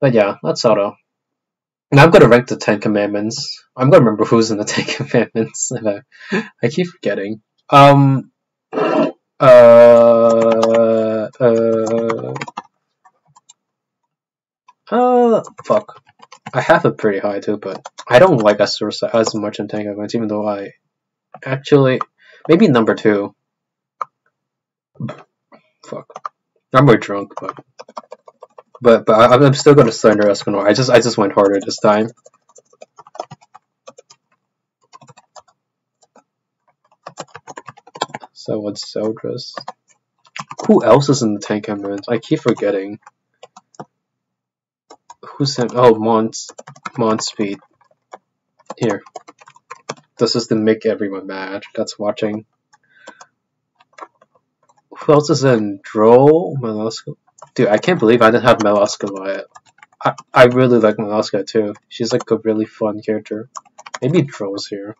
But yeah, that's Auto. Now I'm gonna rank the Ten Commandments. I'm gonna remember who's in the Ten Commandments. I, I keep forgetting. Um. Uh. Uh. Uh. Fuck. I have it pretty high too, but I don't like Esther as much in Ten Commandments, even though I actually maybe number two. Fuck. I'm more drunk, but but but I, am still gonna surrender Escanor. I just I just went harder this time. So what's Zeldris? Who else is in the Ten Commandments? I keep forgetting. Who's in? Oh, Monspeet. Here. This is to make everyone mad that's watching. Who else is in? Drole? Melasco? Dude, I can't believe I didn't have Melasco I, I really like Melasco too. She's like a really fun character. Maybe Drole's here.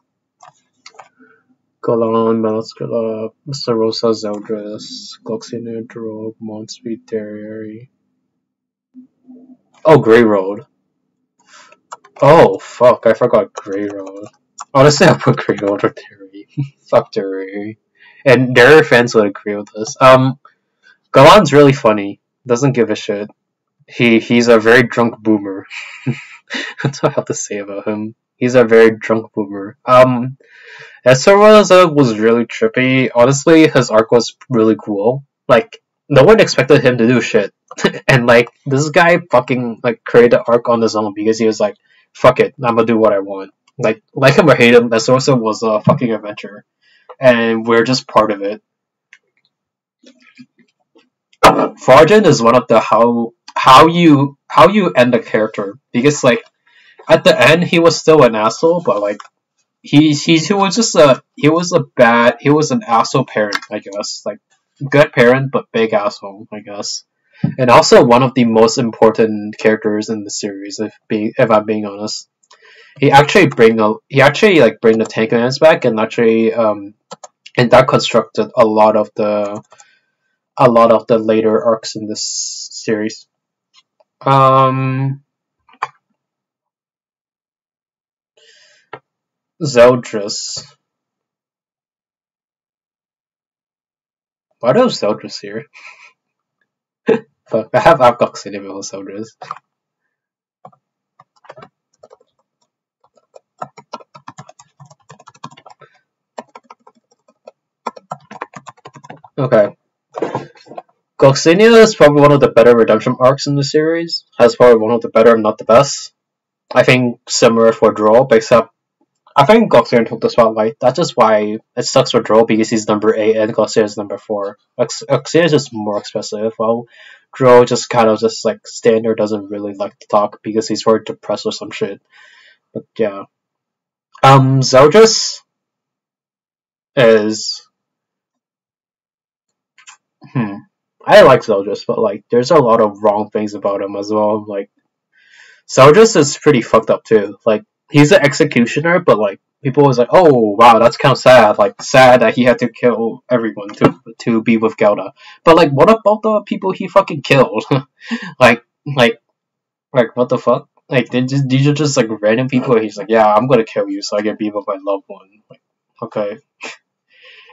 Galand, Melascula, Sarosa, Zeldris, Gloxinia, Drole, Monspeet, Derry. Oh, Grayroad. Oh, fuck, I forgot Grayroad. Honestly, I put Grayroad or Derry. fuck Derry. And Derry fans would agree with this. Um, Galand's really funny doesn't give a shit. He he's a very drunk boomer. That's all I have to say about him. He's a very drunk boomer. Um, Estarossa was really trippy. Honestly, his arc was really cool. Like no one expected him to do shit, and like this guy fucking like created arc on his own because he was like, "Fuck it, I'm gonna do what I want." Like like him or hate him, Estarossa was a fucking adventure, and we're just part of it. Fargen is one of the how how you how you end a character. Because like at the end he was still an asshole, but like he he, he was just a he was a bad he was an asshole parent I guess. Like good parent but big asshole I guess. And also one of the most important characters in the series if being if I'm being honest. He actually bring a he actually like bring the tank back and actually um and that constructed a lot of the a lot of the later arcs in this series. Um, Zeldris. Why do I have Zeldris here? Fuck, I have Avgox in with Zeldris. Okay. Gloxinia is probably one of the better redemption arcs in the series. Has probably one of the better, not the best. I think similar for Drole, except I think Gloxinia took the spotlight. That's just why it sucks for Drole because he's number 8 and Gloxinia is number 4. Gloxinia is just more expressive, while Drole just kind of just like standard doesn't really like to talk because he's very depressed or some shit. But yeah. Um, Zeldris is. Hmm. I like Zeldris, but like there's a lot of wrong things about him as well. Like Zeldris is pretty fucked up too. Like he's an executioner, but like people was like, oh wow, that's kind of sad. Like sad that he had to kill everyone to to be with Gelda. But like, what about the people he fucking killed? like like like what the fuck? Like they just these are just like random people. he's like, yeah, I'm gonna kill you so I can be with my loved one. Like okay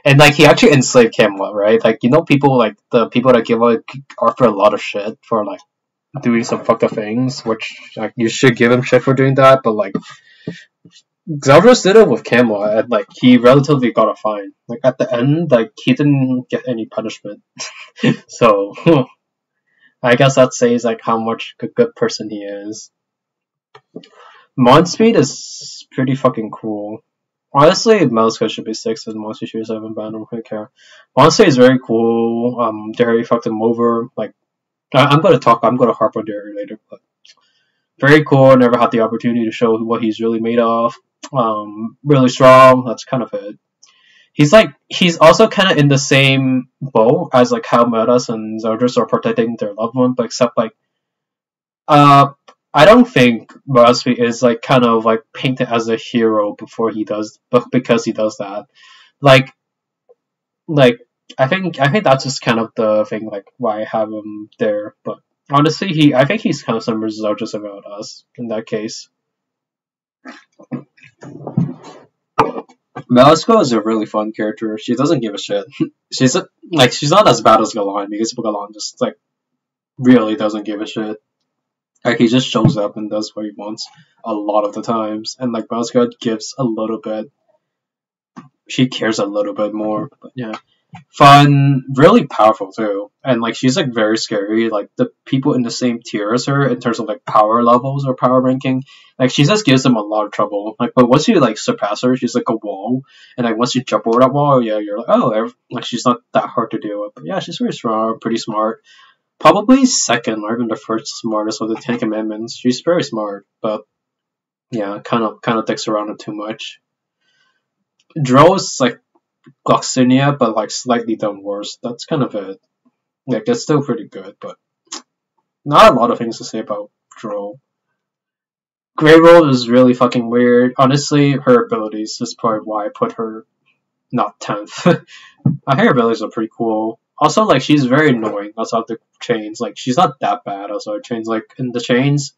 and like he actually enslaved Camelot, right? Like you know, people like the people that give like Arthur a lot of shit for like doing some fucked up things, which like you should give him shit for doing that, but like Zeldris did it with Camelot, and like he relatively got a fine. Like at the end, like he didn't get any punishment, so I guess that says like how much a good person he is. Monspeet is pretty fucking cool. Honestly, Melasco should be six and Monster should be seven, but I don't really care. Monster is very cool. Um, Derry fucked him over. Like, I- am gonna talk. I'm gonna harp on Derry later, but very cool. Never had the opportunity to show what he's really made of. Um, really strong. That's kind of it. He's like he's also kind of in the same boat as like how Metas and Zeldris are protecting their loved one, but except like uh I don't think Busby is like kind of like painted as a hero before he does, but because he does that, like, like I think I think that's just kind of the thing like why I have him there. But Honestly, he I think he's kind of some result just about us in that case. Melasco is a really fun character. She doesn't give a shit. she's a, like she's not as bad as Galand because Galand just like really doesn't give a shit. Like he just shows up and does what he wants a lot of the times, and like Melasco gives a little bit. She cares a little bit more, but yeah fun, really powerful too. And like she's like very scary. Like the people in the same tier as her in terms of like power levels or power ranking, like she just gives them a lot of trouble. Like but once you like surpass her, she's like a wall. And like once you jump over that wall, yeah, you're like, oh, like she's not that hard to deal with. But yeah, she's very strong, pretty smart. Probably second or even the first smartest of the Ten Commandments. She's very smart, but yeah, kind of kind of dicks around it too much. Dro's like Gloxinia, but like slightly done worse. That's kind of it. Like it's still pretty good, but not a lot of things to say about Dro. Grey Roll is really fucking weird. Honestly, her abilities is probably why I put her not tenth. her abilities are pretty cool. Also, like she's very annoying outside the chains. Like she's not that bad outside chains. Like in the chains,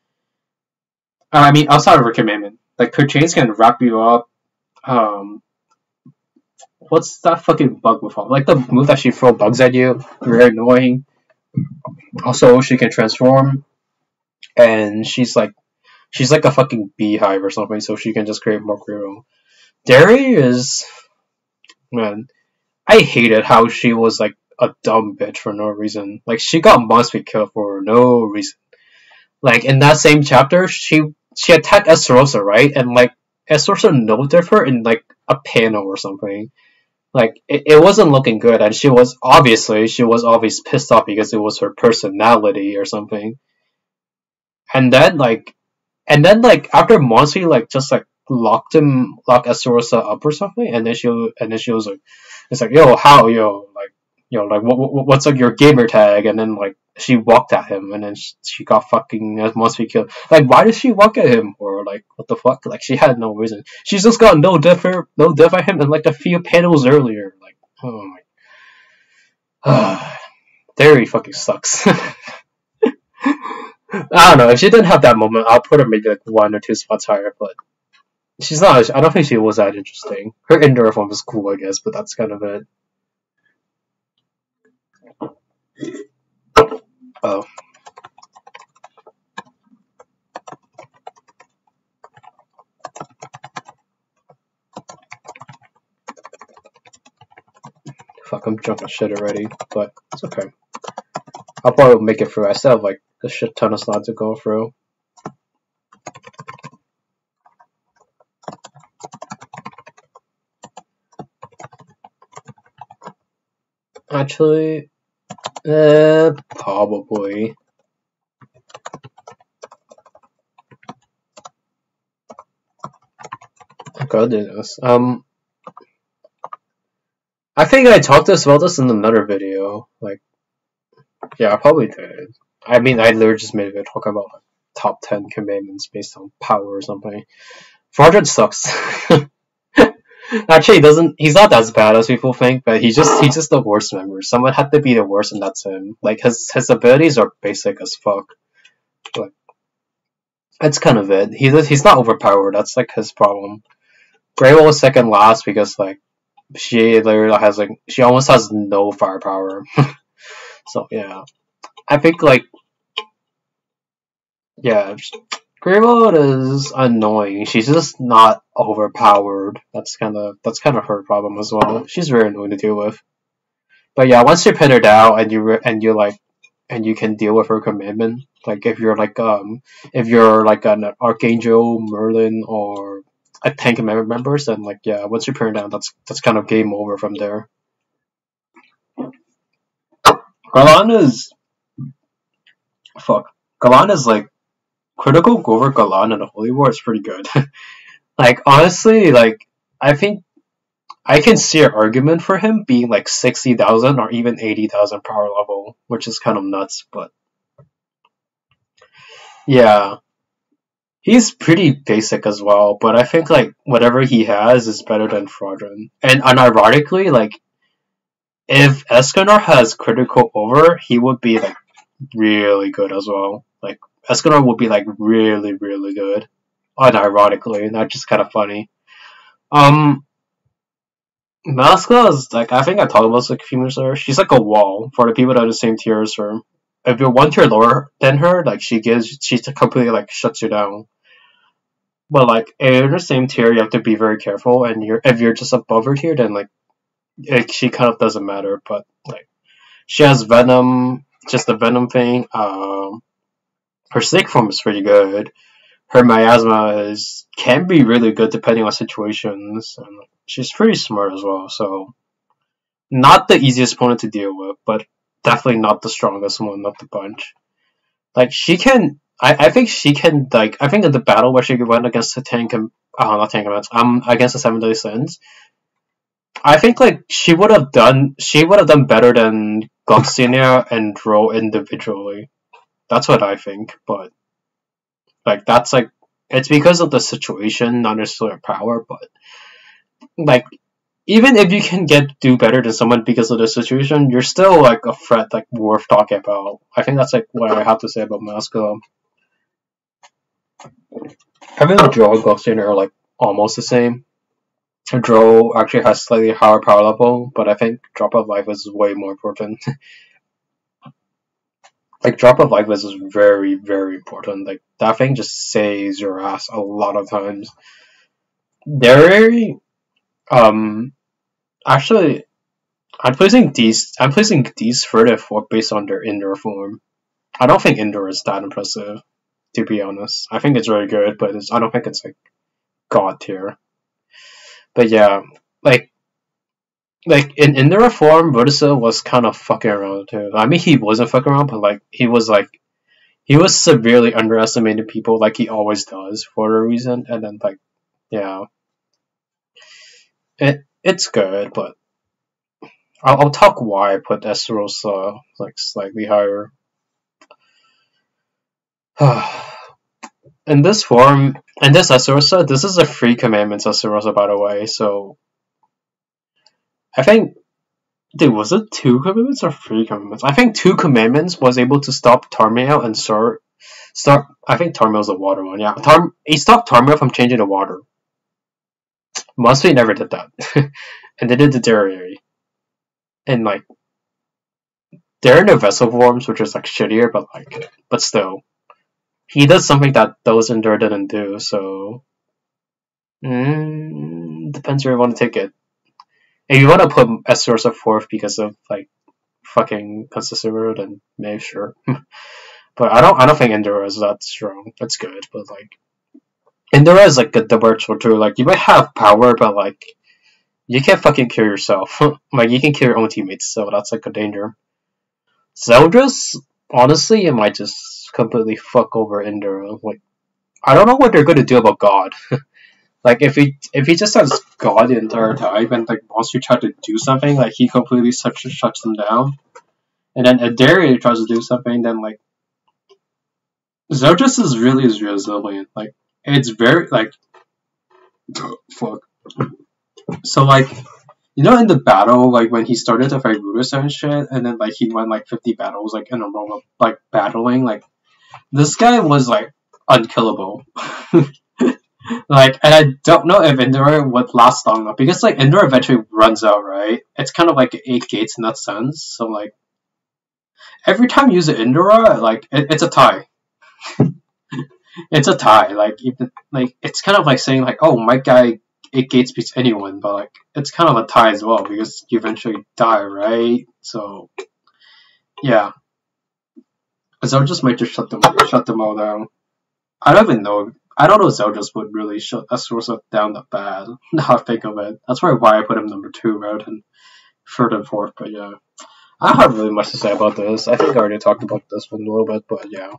I mean outside of her commandment, like her chains can wrap you up. Um, what's that fucking bug with her? Like the move that she throw bugs at you, very annoying. Also, she can transform, and she's like, she's like a fucking beehive or something, so she can just create more Quirrell. Derry is, man, I hated how she was like a dumb bitch for no reason. Like she got monster killed for no reason. Like in that same chapter, she she attacked Estarossa, right? And like Estarossa noted her in like a panel or something like it, it wasn't looking good and she was obviously she was always pissed off because it was her personality or something and then like and then like after Monty like just like locked him locked Estarossa up or something and then she and then she was like it's like yo how yo like you know like what, what what's like your gamer tag and then like she walked at him and then she got fucking uh, must be killed. Like, why did she walk at him? Or like, what the fuck? Like, she had no reason. She's just got no differ, no diff at him, and like a few panels earlier. Like, oh my. Uh, Derry fucking sucks. I don't know. If she didn't have that moment, I'll put her maybe like one or two spots higher. But she's not. I don't think she was that interesting. Her indoor form was cool, I guess, but that's kind of it. Oh. Fuck, I'm jumping shit already, but it's okay. I'll probably make it through. I still have like a shit ton of slots to go through. Actually, uh, probably. Goodness. Um, I think I talked about this in another video. Like, yeah, I probably did. I mean, I literally just made a video talking about like, top 10 commandments based on power or something. 400 sucks. Actually, he doesn't. He's not as bad as people think, but he's just he's just the worst member. Someone had to be the worst, and that's him. Like his his abilities are basic as fuck. But that's kind of it. He's he's not overpowered. That's like his problem. Grey was second last because like she literally has like she almost has no firepower. so yeah, I think like yeah, Greymold is annoying. She's just not overpowered. That's kind of that's kind of her problem as well. She's very annoying to deal with. But yeah, once you pin her down and you and you like and you can deal with her commitment, like if you're like um if you're like an Archangel, Merlin, or a tank members, then like yeah, once you pin her down, that's that's kind of game over from there. Galand is fuck. Galand is like Critical Gover Galand in the Holy War is pretty good. like honestly, like I think I can see an argument for him being like sixty thousand or even eighty thousand power level, which is kind of nuts, but yeah. He's pretty basic as well, but I think like whatever he has is better than Fraudrin. And unironically, like if Escanor has critical over, he would be like really good as well. Like Escanor would be like really, really good. Unironically, not just kind of funny. Um, Masca is like I think I talked about this like a few minutes earlier. She's like a wall for the people that are the same tier as her. If you're one tier lower than her, like she gives, she completely like shuts you down. But like you're the same tier, you have to be very careful. And you're if you're just above her tier, then like it, she kind of doesn't matter. But like she has venom, just the venom thing. Um, her snake form is pretty good. Her miasma is can be really good depending on situations. And she's pretty smart as well. So not the easiest opponent to deal with, but definitely not the strongest one of the bunch. Like she can I, I think she can like I think in the battle where she went against the tank and uh, not tank commands, um against the seven day sins. I think like she would have done she would have done better than Gloxinia and Dro individually. That's what I think, but like that's like it's because of the situation, not necessarily power, but like even if you can get do better than someone because of the situation, you're still like a threat like worth talking about. I think that's like what I have to say about Masco. Having a and Gloxinia are like almost the same. Dro actually has slightly higher power level, but I think drop of life is way more important. like drop of life is very, very important. Like that thing just saves your ass a lot of times. Very um actually I'm placing these I'm placing these further for based on their indoor form. I don't think indoor is that impressive to be honest. I think it's really good, but I don't think it's like god tier. But yeah, like like in in the reform, Verdusa was kind of fucking around too. I mean, he wasn't fucking around, but like he was like he was severely underestimating people, like he always does for a reason. And then like yeah, it it's good, but I'll, I'll talk why I put Estarossa uh, like slightly higher. in this form, in this Estarossa, uh, this is a free commandments Estarossa, by the way, so I think dude, was it two commitments or three commitments? I think two commitments was able to stop Tarmiel and start start I think Tarmiel's the water one, yeah. Tar he stopped Tarmiel from changing the water. Musby never did that. and they did the Derry. And like they're in the vessel forms, which is like shittier, but like but still he does something that those Endure didn't do, so mm, depends where you want to take it. If you want to put Estarossa fourth because of like fucking Consistorio, then maybe sure. but I don't I don't think Indura is that strong. That's good, but like Indura is like a double too. Like you might have power, but like you can't fucking kill yourself. like you can kill your own teammates, so that's like a danger. Zeldris, honestly, it might just completely fuck over Enduro. Like, I don't know what they're gonna do about God. like, if he if he just has God the entire time, and like once you try to do something, like he completely shuts shuts them down, and then Adaria tries to do something, then like Zeldris is really resilient. Like, it's very like fuck. So like you know, in the battle, like when he started to fight Rudis and shit, and then like he won like 50 battles, like in a row of like battling, like this guy was like unkillable. like, and I don't know if Indura would last long enough because like Indura eventually runs out, right? It's kind of like eight gates in that sense. So like, every time you use an like it, it's a tie. it's a tie. Like even like it's kind of like saying like, oh, my guy eight gates beats anyone, but like it's kind of a tie as well because you eventually die, right? So yeah. Zeldris might just shut them shut them all down. I don't even know. I don't know if Zeldris would really shut Estarossa down that bad. Now I think of it. That's probably why I put him number two rather than third and fourth. But yeah, I don't have really much to say about this. I think I already talked about this one a little bit, but yeah.